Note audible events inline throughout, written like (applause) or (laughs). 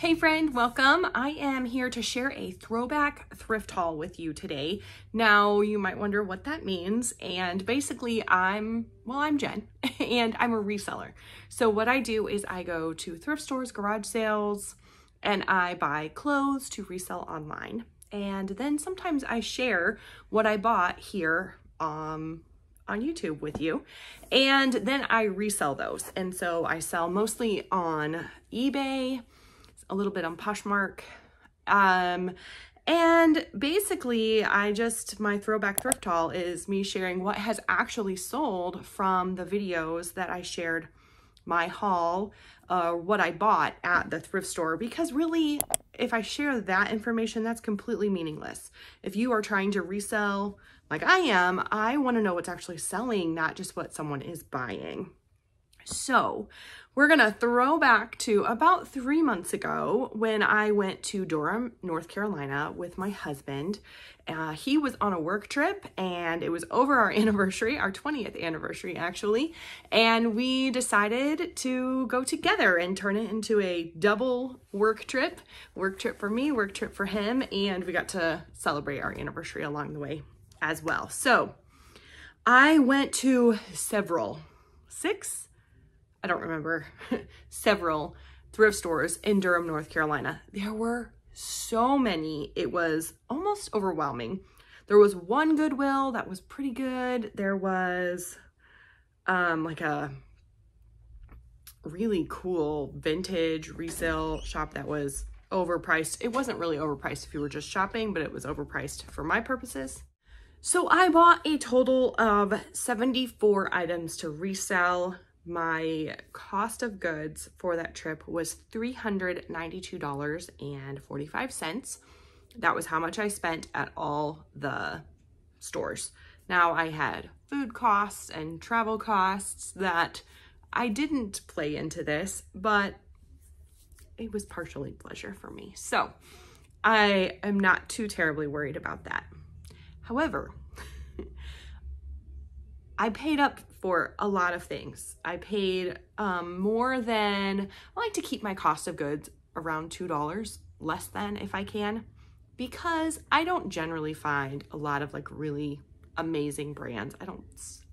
Hey friend, welcome. I am here to share a throwback thrift haul with you today. Now, you might wonder what that means. And basically, I'm, well, I'm Jenn (laughs) and I'm a reseller. So what I do is I go to thrift stores, garage sales, and I buy clothes to resell online. And then sometimes I share what I bought here um, on YouTube with you. And then I resell those. And so I sell mostly on eBay, a little bit on Poshmark. Um, and basically, I just, my throwback thrift haul is me sharing what has actually sold from the videos that I shared my haul, uh, what I bought at the thrift store, because really, if I share that information, that's completely meaningless. If you are trying to resell like I am, I want to know what's actually selling, not just what someone is buying. So we're going to throw back to about three months ago when I went to Durham, North Carolina with my husband. Uh, he was on a work trip and it was over our (laughs) anniversary, our 20th anniversary actually. And we decided to go together and turn it into a double work trip. Work trip for me, work trip for him. And we got to celebrate our anniversary along the way as well. So I went to several, six, I don't remember, (laughs) several thrift stores in Durham, North Carolina. There were so many, it was almost overwhelming. There was one Goodwill that was pretty good. There was um, like a really cool vintage resale shop that was overpriced. It wasn't really overpriced if you were just shopping, but it was overpriced for my purposes. So I bought a total of 74 items to resell my cost of goods for that trip was $392.45. That was how much I spent at all the stores. Now I had food costs and travel costs that I didn't play into this, but it was partially pleasure for me. So I am not too terribly worried about that. However, I paid up for a lot of things. I paid um, more than, I like to keep my cost of goods around $2, less than if I can, because I don't generally find a lot of like really amazing brands. I don't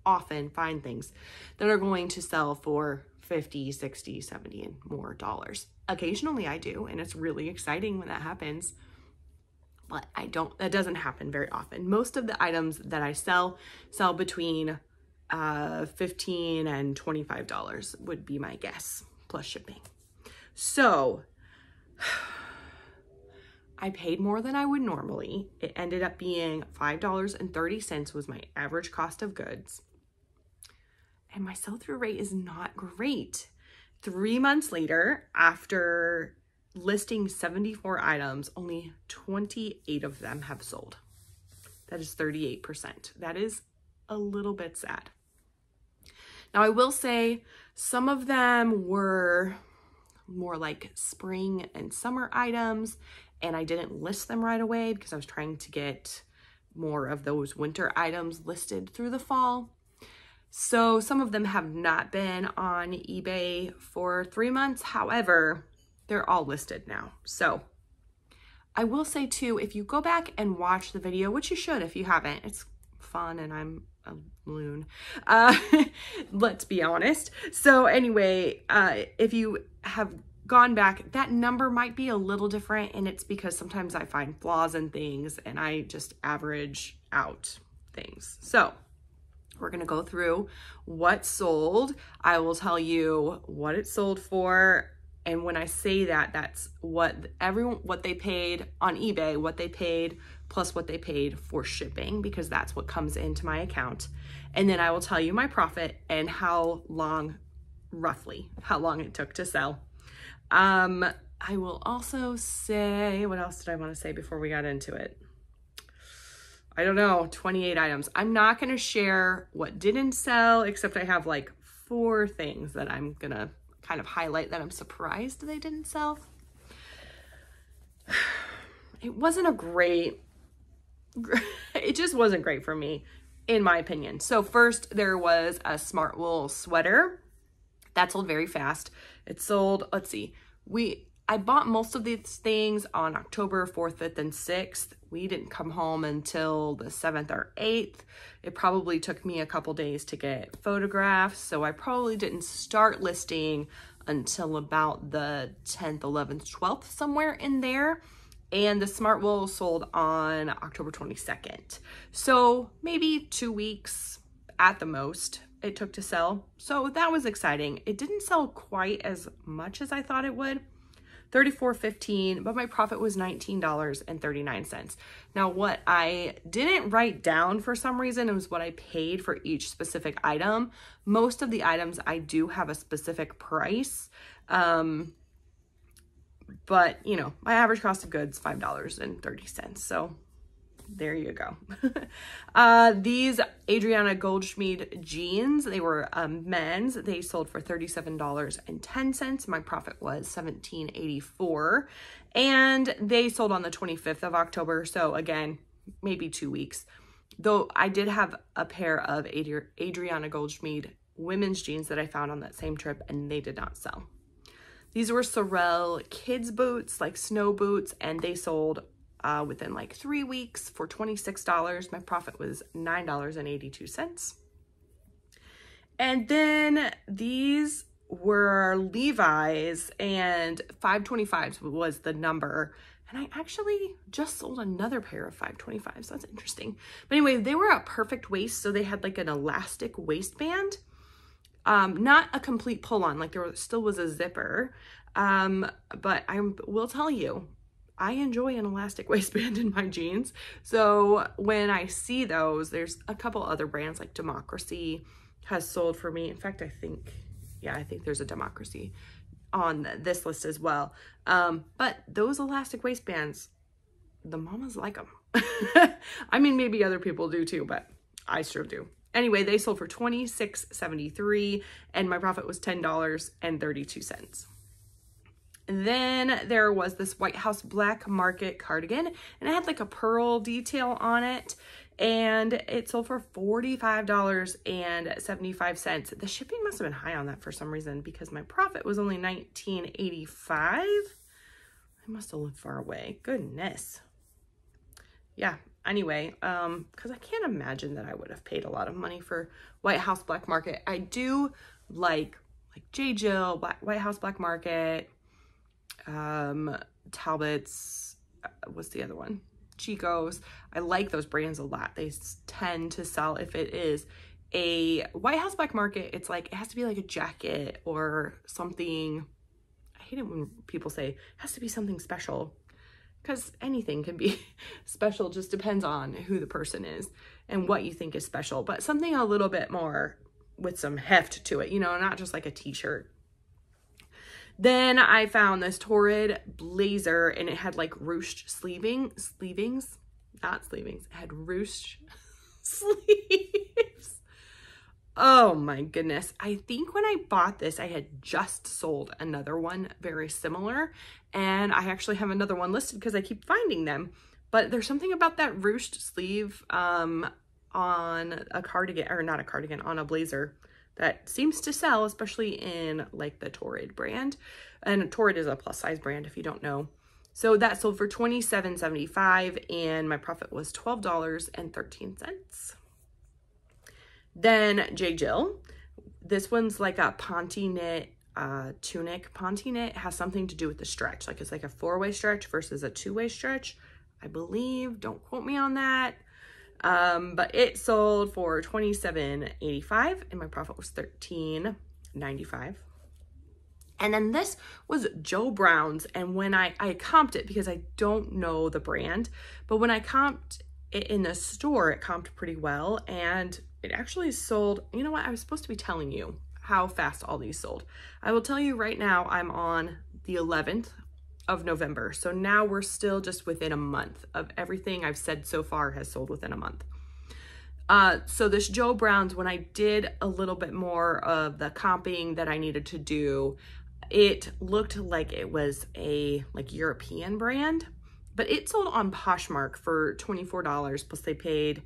often find things that are going to sell for 50, 60, 70 and more dollars. Occasionally I do, and it's really exciting when that happens but I don't, that doesn't happen very often. Most of the items that I sell, sell between uh, 15 and $25 would be my guess, plus shipping. So (sighs) I paid more than I would normally. It ended up being $5.30 was my average cost of goods. And my sell-through rate is not great. Three months later, after listing 74 items, only 28 of them have sold. That is 38%. That is a little bit sad. Now, I will say some of them were more like spring and summer items, and I didn't list them right away because I was trying to get more of those winter items listed through the fall. So some of them have not been on eBay for three months. However, they're all listed now. So I will say too, if you go back and watch the video, which you should if you haven't, it's fun and I'm a loon. Uh, (laughs) let's be honest. So anyway, uh, if you have gone back, that number might be a little different and it's because sometimes I find flaws in things and I just average out things. So we're going to go through what sold. I will tell you what it sold for and when I say that, that's what everyone, what they paid on eBay, what they paid plus what they paid for shipping, because that's what comes into my account. And then I will tell you my profit and how long, roughly, how long it took to sell. Um, I will also say, what else did I want to say before we got into it? I don't know, 28 items. I'm not going to share what didn't sell, except I have like four things that I'm going to kind of highlight that I'm surprised they didn't sell. (sighs) It wasn't a great, (laughs) it just wasn't great for me, in my opinion. So first there was a Smartwool sweater. That sold very fast. It sold, let's see, we, I bought most of these things on October 4th, 5th, and 6th. We didn't come home until the 7th or 8th. It probably took me a couple days to get photographs, so I probably didn't start listing until about the 10th, 11th, 12th, somewhere in there. And the Smartwool sold on October 22nd. So maybe two weeks at the most it took to sell. So that was exciting. It didn't sell quite as much as I thought it would. 34.15, but my profit was $19.39. Now, what I didn't write down for some reason was what I paid for each specific item. Most of the items I do have a specific price. Um, but, you know, my average cost of goods $5.30. So there you go. (laughs) uh, these Adriana Goldschmied jeans, they were um, men's. They sold for $37.10. My profit was $17.84. And they sold on the 25th of October. So again, maybe two weeks. Though I did have a pair of Adri Adriana Goldschmied women's jeans that I found on that same trip and they did not sell. These were Sorel kids boots, like snow boots, and they sold uh, within like three weeks for $26. My profit was $9.82. And then these were Levi's and 525 was the number. And I actually just sold another pair of 525s. So that's interesting. But anyway, they were a perfect waist. So they had like an elastic waistband. Um, not a complete pull on, like there still was a zipper. Um, but I will tell you, I enjoy an elastic (laughs) waistband in my jeans. So when I see those, there's a couple other brands like Democracy has sold for me. In fact, I think, yeah, I think there's a Democracy on this list as well. Um, but those elastic waistbands, the mamas like them. (laughs) I mean, maybe other people do too, but I sure do. Anyway, they sold for $26.73 and my profit was $10.32. Then there was this White House Black Market cardigan and it had like a pearl detail on it and it sold for $45.75. The shipping must have been high on that for some reason because my profit was only $19.85. I must have lived far away. Goodness. Yeah, anyway, um, because I can't imagine that I would have paid a lot of money for White House Black Market. I do like like J. Jill, Black, White House Black Market, um, Talbot's, uh, what's the other one? Chico's. I like those brands a lot. They tend to sell, if it is a White House Black Market, it's like, it has to be like a jacket or something. I hate it when people say it has to be something special because anything can be (laughs) special, just depends on who the person is and what you think is special, but something a little bit more with some heft to it, you know, not just like a t-shirt then I found this Torrid blazer and it had like ruched sleeving, sleevings, not sleevings, it had ruched (laughs) sleeves. Oh my goodness. I think when I bought this, I had just sold another one very similar. And I actually have another one listed because I keep finding them. But there's something about that ruched sleeve um, on a cardigan, or not a cardigan, on a blazer that seems to sell, especially in like the Torrid brand. And Torrid is a plus size brand if you don't know. So that sold for $27.75 and my profit was $12.13. Then J. Jill. This one's like a Ponte knit uh, tunic. Ponte knit has something to do with the stretch. Like it's like a four-way stretch versus a two-way stretch. I believe, don't quote me on that. Um, but it sold for $27.85 and my profit was $13.95. And then this was Joe Brown's. And when I, I comped it because I don't know the brand, but when I comped it in the store, it comped pretty well. And it actually sold, you know what? I was supposed to be telling you how fast all these sold. I will tell you right now, I'm on the 11th of November. So now we're still just within a month of everything I've said so far has sold within a month. Uh, so this Joe Brown's, when I did a little bit more of the comping that I needed to do, it looked like it was a like European brand, but it sold on Poshmark for $24 plus they paid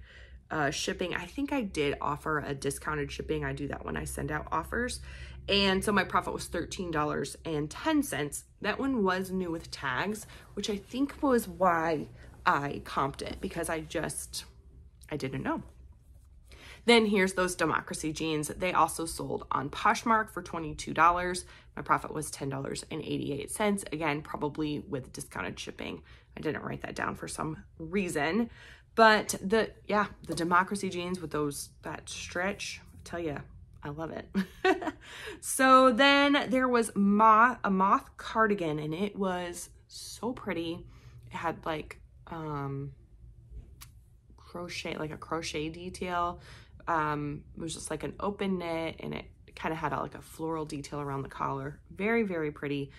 uh, shipping. I think I did offer a discounted shipping. I do that when I send out offers. And so my profit was $13.10. That one was new with tags, which I think was why I comped it because I just, I didn't know. Then here's those Democracy jeans. They also sold on Poshmark for $22. My profit was $10.88. Again, probably with discounted shipping. I didn't write that down for some reason. But the, yeah, the Democracy jeans with those, that stretch, I tell you, I love it. (laughs) so then there was moth, a moth cardigan and it was so pretty. It had like um, crochet, like a crochet detail. Um, it was just like an open knit and it kind of had a, like a floral detail around the collar. Very, very pretty.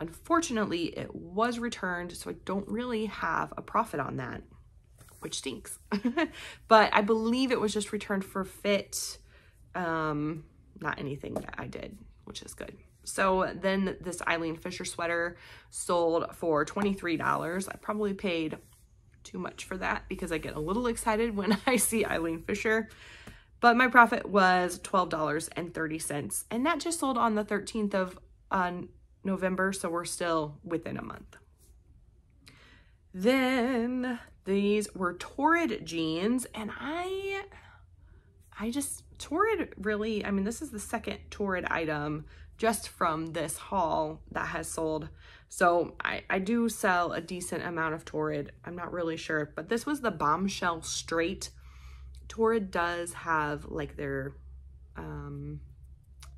Unfortunately, it was returned, so I don't really have a profit on that, which stinks. (laughs) but I believe it was just returned for fit, um, not anything that I did, which is good. So then this Eileen Fisher sweater sold for $23. I probably paid too much for that because I get a little excited when (laughs) I see Eileen Fisher. But my profit was $12.30. And that just sold on the 13th of uh, November. So we're still within a month. Then these were Torrid jeans. And I, I just, Torrid really, I mean, this is the second Torrid item just from this haul that has sold. So I, I do sell a decent amount of Torrid. I'm not really sure, but this was the Bombshell Straight Torrid does have like their um,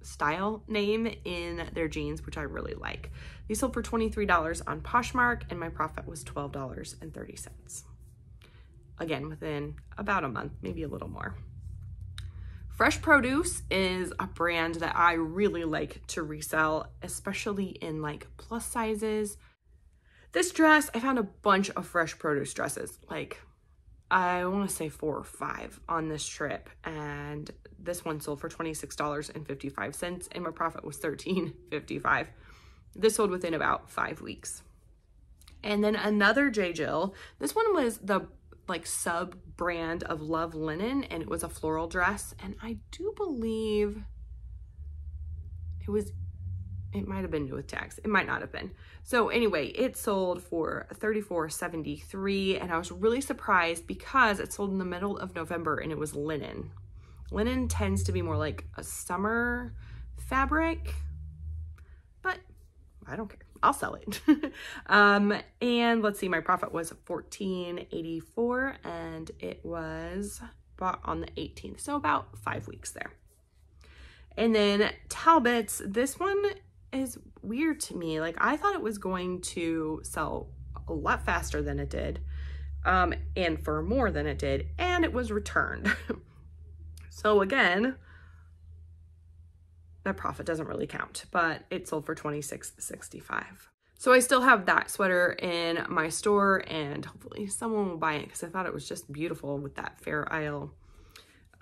style name in their jeans, which I really like. These sold for $23 on Poshmark and my profit was $12.30. Again, within about a month, maybe a little more. Fresh Produce is a brand that I really like to resell, especially in like plus sizes. This dress, I found a bunch of Fresh Produce dresses, like I want to say four or five on this trip and this one sold for $26.55 and my profit was $13.55. This sold within about five weeks. And then another J. Jill, this one was the like sub brand of Love Linen and it was a floral dress. And I do believe it was it might have been new with tax. It might not have been. So anyway, it sold for $34.73 and I was really surprised because it sold in the middle of November and it was linen. Linen tends to be more like a summer fabric, but I don't care. I'll sell it. (laughs) um, and let's see, my profit was $14.84 and it was bought on the 18th. So about five weeks there. And then Talbot's, this one is weird to me. Like I thought it was going to sell a lot faster than it did um, and for more than it did, and it was returned. (laughs) so again, that profit doesn't really count, but it sold for $26.65. So I still have that sweater in my store and hopefully someone will buy it because I thought it was just beautiful with that Fair Isle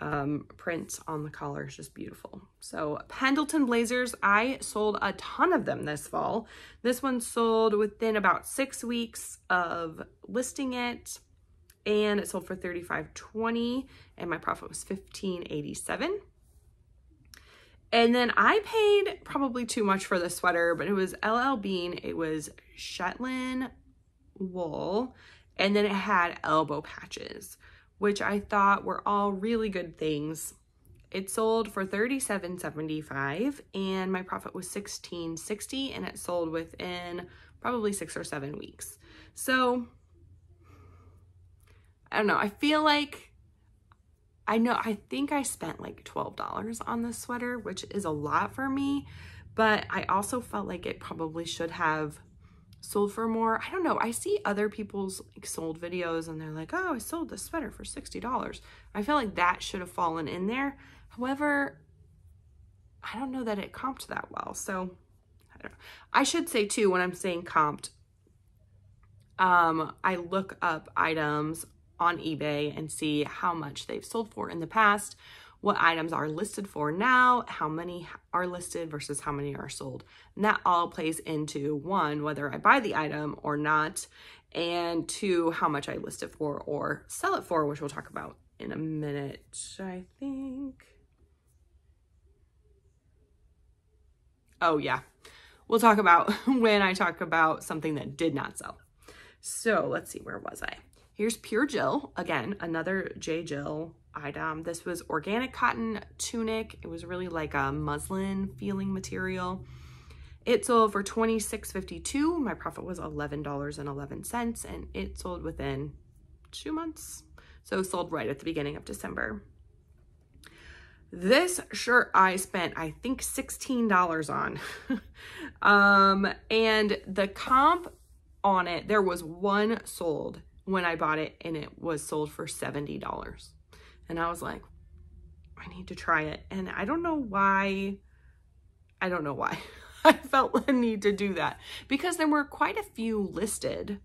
um, print on the collar is just beautiful. So Pendleton blazers, I sold a ton of them this fall. This one sold within about six weeks of listing it and it sold for $35.20 and my profit was $15.87. And then I paid probably too much for the sweater, but it was LL Bean. It was Shetland wool and then it had elbow patches which I thought were all really good things. It sold for $37.75 and my profit was $16.60 and it sold within probably six or seven weeks. So I don't know. I feel like I know, I think I spent like $12 on this sweater, which is a lot for me, but I also felt like it probably should have sold for more. I don't know. I see other people's like, sold videos and they're like, oh, I sold this sweater for $60. I feel like that should have fallen in there. However, I don't know that it comped that well. So I don't know. I should say too, when I'm saying comped, um, I look up items on eBay and see how much they've sold for in the past what items are listed for now, how many are listed versus how many are sold. And that all plays into one, whether I buy the item or not, and two, how much I list it for or sell it for, which we'll talk about in a minute, I think. Oh yeah, we'll talk about (laughs) when I talk about something that did not sell. So let's see, where was I? Here's Pure Jill, again, another J. Jill item. This was organic cotton tunic. It was really like a muslin feeling material. It sold for $26.52. My profit was $11.11 and it sold within two months. So sold right at the beginning of December. This shirt I spent, I think, $16 on. (laughs) um, and the comp on it, there was one sold when I bought it and it was sold for $70. And I was like, I need to try it. And I don't know why, I don't know why (laughs) I felt the need to do that because there were quite a few listed,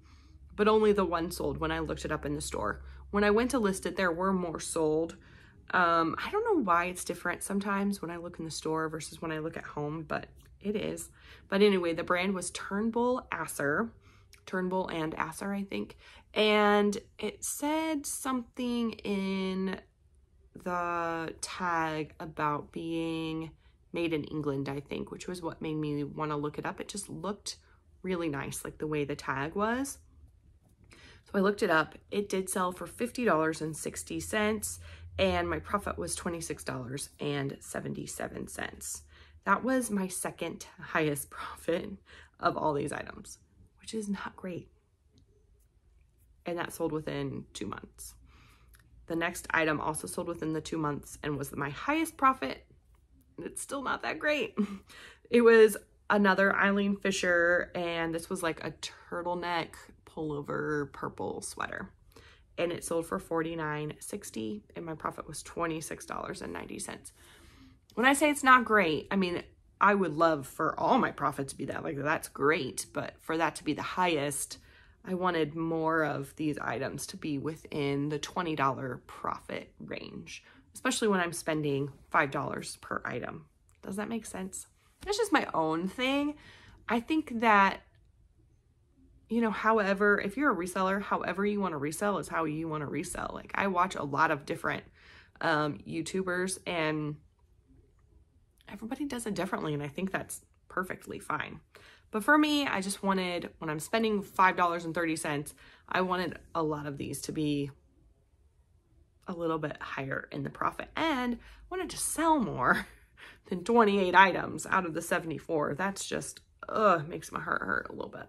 but only the one sold when I looked it up in the store. When I went to list it, there were more sold. Um, I don't know why it's different sometimes when I look in the store versus when I look at home, but it is. But anyway, the brand was Turnbull Asser. Turnbull and Asser, I think. And it said something in the tag about being made in England, I think, which was what made me want to look it up. It just looked really nice, like the way the tag was. So I looked it up. It did sell for $50.60 and my profit was $26.77. That was my second highest (laughs) profit of all these items, which is not great. And that sold within two months. The next item also sold within the two months and was my highest profit. It's still not that great. (laughs) It was another Eileen Fisher, and this was like a turtleneck pullover purple sweater and it sold for $49.60 and my profit was $26.90. When I say it's not great, I mean, I would love for all my profit to be that, like that's great, but for that to be the highest, I wanted more of these items to be within the $20 profit range, especially when I'm spending $5 per item. Does that make sense? That's just my own thing. I think that you know, however, if you're a reseller, however you want to resell is how you want to resell. Like I watch a lot of different um, YouTubers and everybody does it differently. And I think that's perfectly fine. But for me, I just wanted, when I'm spending $5.30, I wanted a lot of these to be a little bit higher in the profit and wanted to sell more (laughs) than 28 items out of the 74. That's just, ugh, makes my heart hurt a little bit.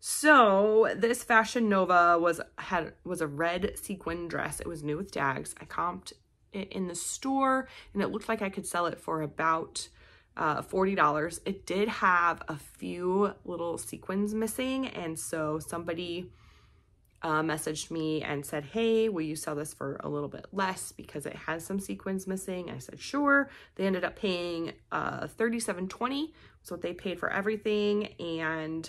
So this Fashion Nova was had was a red sequin dress. It was new with tags. I comped it in the store and it looked like I could sell it for about uh, $40. It did have a few little sequins missing and so somebody uh, messaged me and said, hey, will you sell this for a little bit less because it has some sequins missing? I said, sure. They ended up paying uh, $37.20 was what they paid for everything and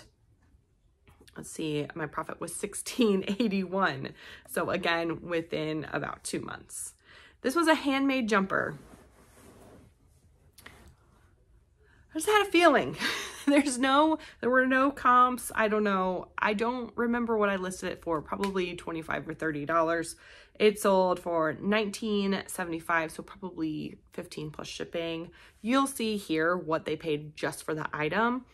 let's see, my profit was 1681. So again, within about two months. This was a handmade jumper. I just had a feeling. (laughs) There's no, there were no comps. I don't know. I don't remember what I listed it for. Probably 25 or $30. It sold for 19.75, so probably 15 plus shipping. You'll see here what they paid just for the item.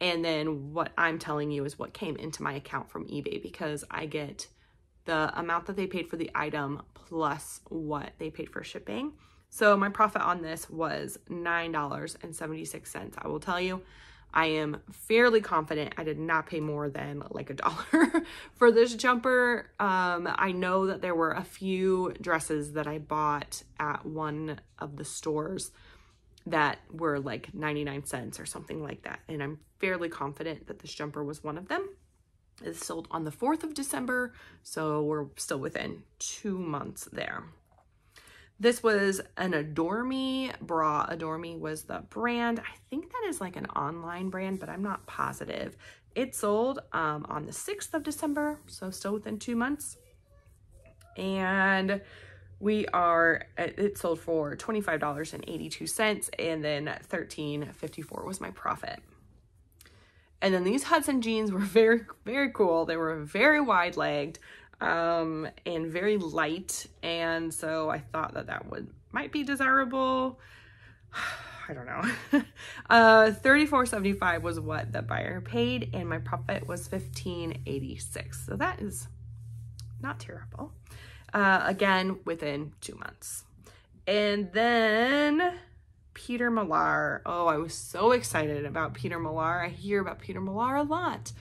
And then what I'm telling you is what came into my account from eBay because I get the amount that they paid for the item plus what they paid for shipping. So my profit on this was $9.76. I will tell you, I am fairly confident I did not pay more than like a dollar (laughs) for this jumper. Um, I know that there were a few dresses that I bought at one of the stores that were like 99 cents or something like that. And I'm fairly confident that this jumper was one of them. It's sold on the 4th of December, so we're still within two months there. This was an Adore Me bra. Adore Me was the brand. I think that is like an online brand, but I'm not positive. It sold um, on the 6th of December, so still within two months. And we are it sold for $25.82 and then $13.54 was my profit and then these hudson jeans were (laughs) very very cool they were very wide legged um, and very light and so i thought that that would might be desirable (sighs) I don't know. (laughs) uh, 34.75 was what the buyer paid, and my profit was 15.86. So that is not terrible. Uh, again, within two months. And then Peter Millar. Oh, I was so excited about Peter Millar. I hear about Peter Millar a lot,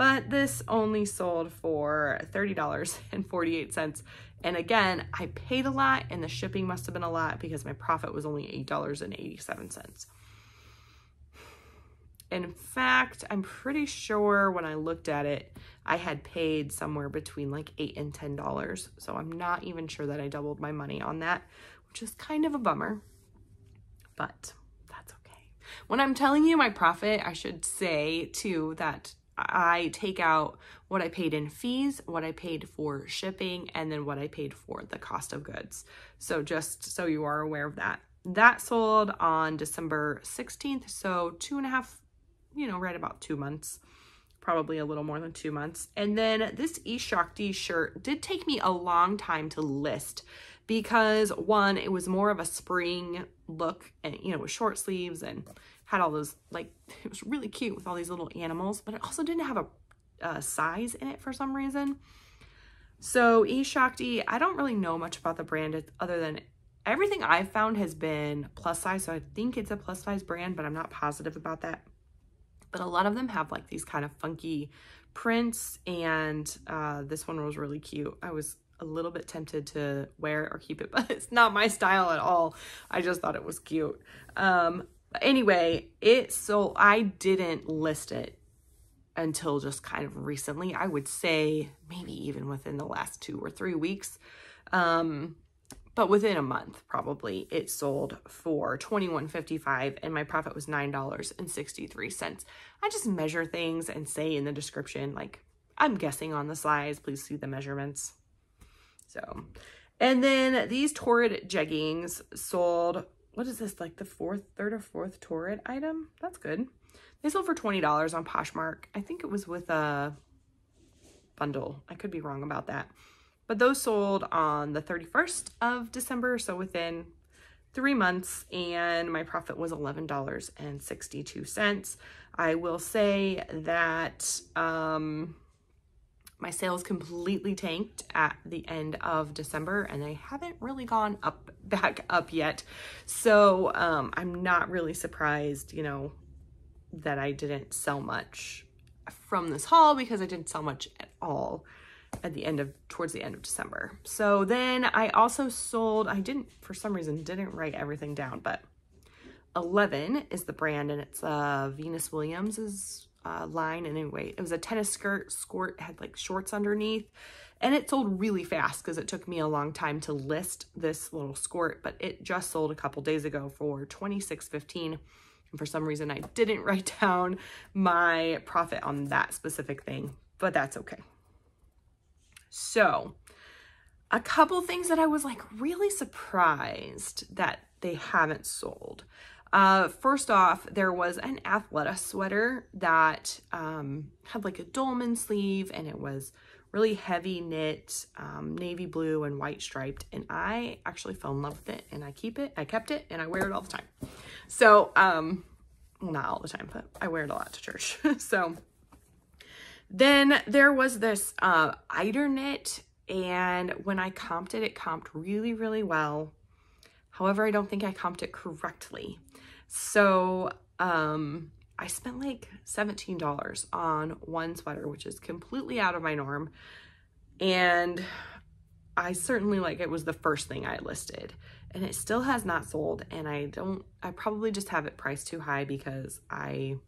but this only sold for $30.48. And again, I paid a lot and the shipping must have been a lot because my profit was only $8.87. In fact, I'm pretty sure when I looked at it, I had paid somewhere between like eight and ten dollars. So I'm not even sure that I doubled my money on that, which is kind of a bummer. But that's okay. When I'm telling you my profit, I should say too that I take out what I paid in fees, what I paid for shipping, and then what I paid for the cost of goods. So just so you are aware of that. That sold on December 16th, so two and a half, you know, right about two months, probably a little more than two months. And then this eShakti shirt did take me a long time to list because one, it was more of a spring look and, you know, with short sleeves and had all those, like, (laughs) it was really cute with all these little animals, but it also didn't have a, a size in it for some reason. So eShakti, I don't really know much about the brand other than everything I've found has been plus size. So I think it's a plus size brand, but I'm not positive about that. But a lot of them have like these kind of funky prints and uh, this one was really cute. I was a little bit tempted to wear it or keep it, (laughs) but it's not my style at all. I just thought it was cute. Um, anyway, it so I didn't list it until just kind of recently. I would say maybe even within the last two or three weeks. Um, but within a month probably it sold for 21.55 and my profit was $9.63. I just measure things and say in the description like I'm guessing on the size, please see the measurements. So, and then these Torrid jeggings sold what is this, like the fourth, third or fourth Torrid item? That's good. They sold for $20 on Poshmark. I think it was with a bundle. I could be wrong about that. But those sold on the 31st of December, so within three months, and my profit was $11.62. I will say that um, my sales completely tanked at the end of December and they haven't really gone up (laughs) back up yet. So um, I'm not really surprised, you know, that I didn't sell much from this haul because I didn't sell much at all at the end of towards the end of December. So then I also sold I didn't for some reason didn't write everything down, but 11 is the brand and it's uh Venus Williams's uh, line. And anyway, it was a tennis skirt, skirt, had like shorts underneath. And it sold really fast because it took me a long time to list this little skirt, but it just sold a couple days ago for $26.15. And for some reason, I didn't (laughs) write down my profit on that specific thing, but that's okay. So, a couple things that I was like really surprised that they haven't sold. Uh, first off, there was an Athleta sweater that um, had like a dolman sleeve and it was really heavy knit, um, navy blue and white striped. And I actually fell in love with it and I keep it, I kept it and I wear it all the time. So, um, not all the time, but I wear it a lot to church. (laughs) so then there was this uh, eider knit and when I comped it, it comped really, really well. However, I don't think I comped it correctly. So um, I spent like $17 on one sweater, which is completely out of my norm. And I certainly like it was the first thing I listed and it still has not sold. And I don't, I probably just have it priced too high because I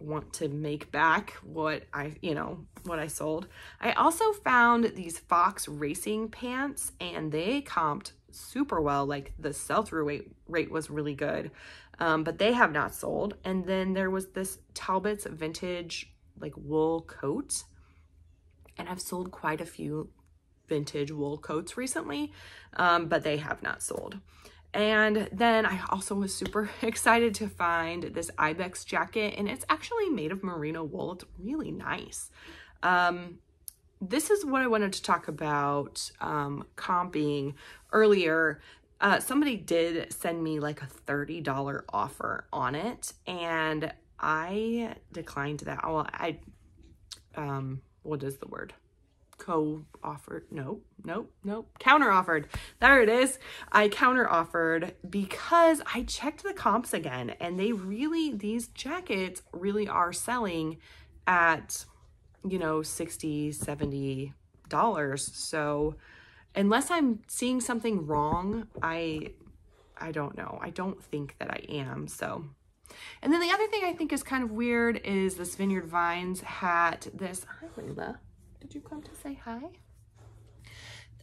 want to make back what I, you know, what I sold. I also found these Fox racing pants and they comped super well. Like the sell-through rate, rate was really good, um, but they have not sold. And then there was this Talbot's vintage like wool coat. And I've sold quite a few vintage wool coats recently, um, but they have not sold. And then I also was super (laughs) excited to find this Ibex jacket and it's actually made of merino wool. It's really nice. Um, this is what I wanted to talk about um, comping earlier. uh, somebody did send me like a $30 offer on it and I declined that. Well, I, um, what is the word? Co-offered, nope, nope, nope, counter-offered. There it is. I counter-offered because I checked the comps again and they really, these jackets really are selling at, you know, 60, 70 dollars. So unless I'm seeing something wrong, I I don't know. I don't think that I am. So and then the other thing I think is kind of weird is this Vineyard Vines hat. This hi Layla. Did you come to say hi?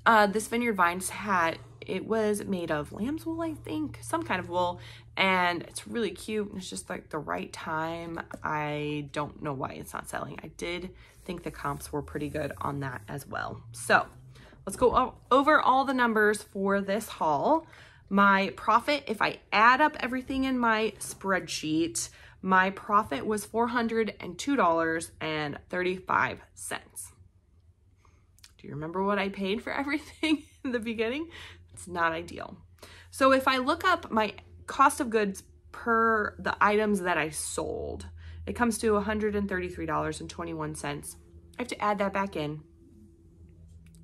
Uh, this Vineyard Vines hat, it was made of lamb's wool, I think, some kind of wool, and it's really cute. And it's just like the right time. I don't know why it's not selling. I did think the comps were pretty good on that as well. So let's go over all the numbers for this haul. My profit, if I add up everything in my spreadsheet, my profit was $402.35. Do you remember what I paid for (laughs) everything in the beginning? It's not ideal. So if I look up my cost of goods per the items that I sold, it comes to $133.21. I have to add that back in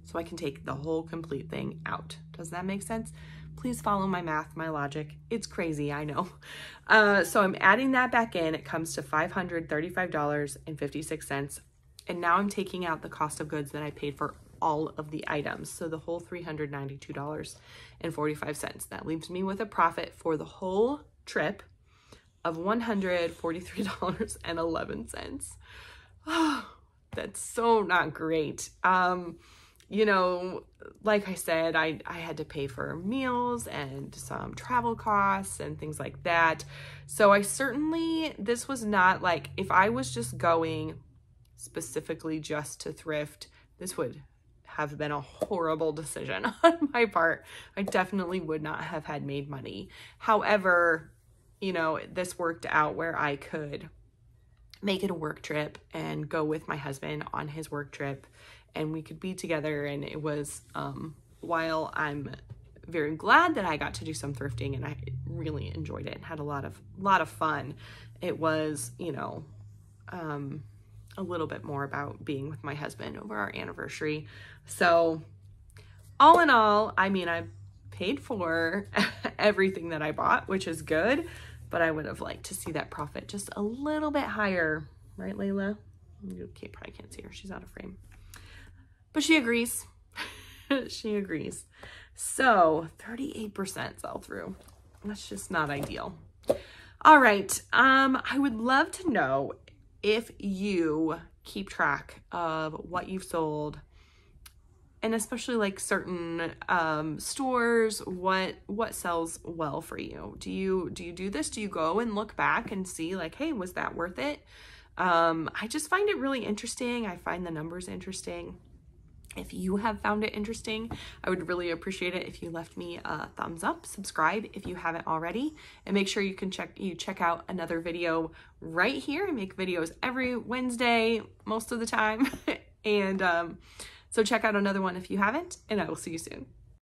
so I can take the whole complete thing out. Does that make sense? Please follow my math, my logic. It's crazy, I know. (laughs) Uh, so I'm adding that back in. It comes to $535.56. And now I'm taking out the cost of goods that I paid for all of the items. So the whole $392.45. That leaves me with a profit for the whole trip of $143.11. Oh, (sighs) that's so not great. Um, you know, like I said, I, I had to pay for meals and some travel costs and things like that. So I certainly, this was not like, if I was just going specifically just to thrift, this would have been a horrible decision (laughs) on my part. I definitely would not have had made money. However, you know, this worked out where I could make it a work trip and go with my husband on his work trip and we could be together and it was um while I'm very glad that I got to do some thrifting and I really enjoyed it and had a lot of lot of fun. It was, you know, um a little bit more about being with my husband over our anniversary. So all in all, I mean, I paid for (laughs) everything that I bought, which is good but I would have liked to see that profit just a little bit higher. Right, Layla? You okay, probably can't see her. She's out of frame. But she agrees. (laughs) she agrees. So 38% sell through. That's just not ideal. All right. Um, I would love to know if you keep track of what you've sold and especially like certain um, stores what what sells well for you do you do you do this do you go and look back and see like hey was that worth it um, i just find it really interesting i find the numbers interesting if you have found it interesting, I would really appreciate it if you left me a thumbs up, subscribe if you haven't already, and make sure you can check you check out another video right here. I make videos every Wednesday most of the time. (laughs) and um, so check out another one if you haven't, and I will see you soon.